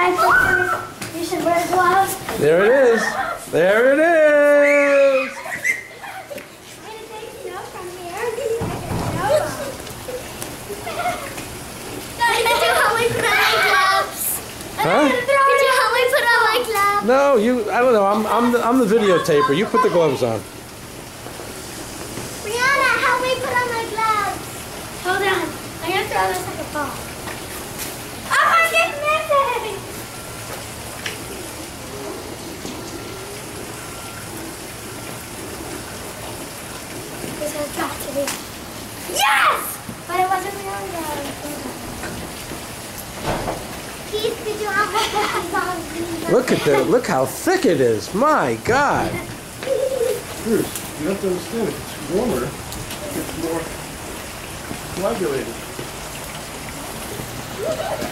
I prefer you should wear gloves. There it is. There it is. Huh? Could you help me put on my gloves? No, you. I don't know. I'm I'm the, I'm the videotaper. You put the gloves on. Briana, help me put on my gloves. Hold on. I have to throw this like a ball. Has got to be. Yes! But it wasn't really good. Keith, did you have my gloves? Look at the look how thick it is. My God. Bruce, you have to understand, if it's warmer, it's more coagulated.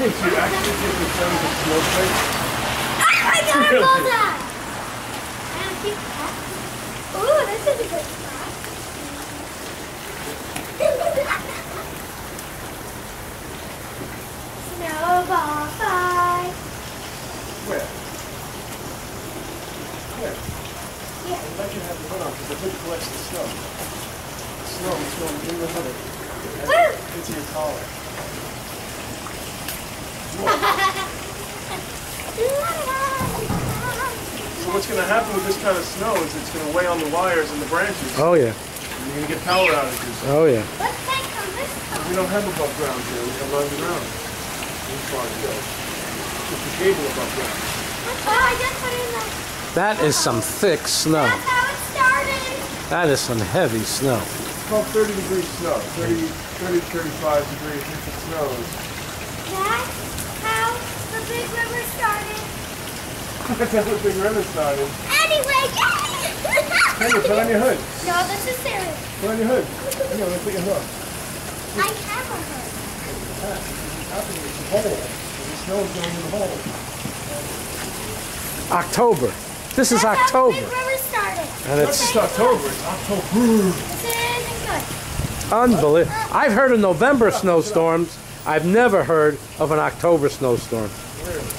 Hey, so you actually think the sun's a snowflake? I got a bullseye! And keep that. Ooh, this is a good spot. Snowball fight. Where? Where? Yeah. I'd like you to have the hood on, because the hood collects the snow. The snow is going in the hood. Woo! Into your collar. So what's gonna happen with this kind of snow is it's gonna weigh on the wires and the branches. Oh yeah. and You're gonna get power outages. Oh yeah. Let's take from this We don't have above ground here, we have underground. This far to go. Just the cable above ground. I just put in the. That is some thick snow. That's how it started. That is some heavy snow. It's about 30 degrees snow, 30, 30, 35 degrees if it snows. That's how the big river started. That's how the big river started. Anyway, yay! Hey, put on your hood. No, this is serious. Put on your hood. Hang on, let me put your hood. I have a hood. What's happening? It's a hole. The snow is going in the hole. October. This is That's how the big October. And That's it's October. It's October. This isn't good. unbelievable. I've heard of November snowstorms. I've never heard of an October snowstorm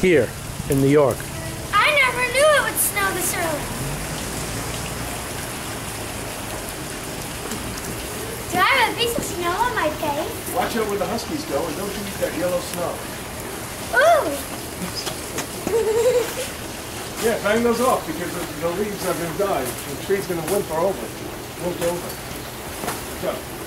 here in New York. I never knew it would snow this early. Do I have a piece of snow on my face? Watch out where the huskies go and don't you eat that yellow snow. Yeah, bang those off because the, the leaves are going to die. The tree's going to whimper over, whimper over. So.